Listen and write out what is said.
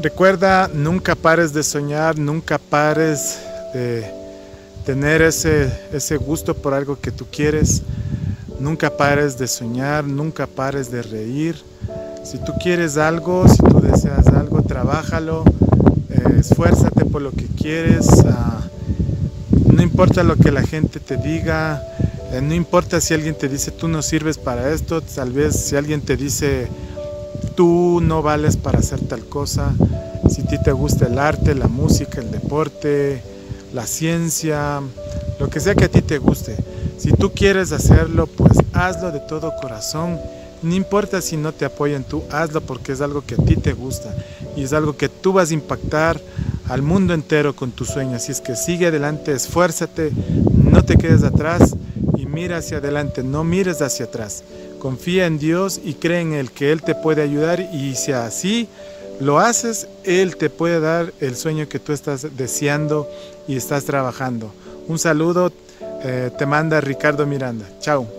Recuerda, nunca pares de soñar, nunca pares de tener ese, ese gusto por algo que tú quieres. Nunca pares de soñar, nunca pares de reír. Si tú quieres algo, si tú deseas algo, trabájalo, eh, esfuérzate por lo que quieres. Ah, no importa lo que la gente te diga, eh, no importa si alguien te dice tú no sirves para esto, tal vez si alguien te dice tú no vales para hacer tal cosa, si a ti te gusta el arte, la música, el deporte, la ciencia, lo que sea que a ti te guste. Si tú quieres hacerlo, pues hazlo de todo corazón. No importa si no te apoyan tú, hazlo porque es algo que a ti te gusta y es algo que tú vas a impactar al mundo entero con tus sueños. Así es que sigue adelante, esfuérzate, no te quedes atrás y mira hacia adelante, no mires hacia atrás. Confía en Dios y cree en Él que Él te puede ayudar y si así lo haces, Él te puede dar el sueño que tú estás deseando y estás trabajando. Un saludo, eh, te manda Ricardo Miranda. Chao.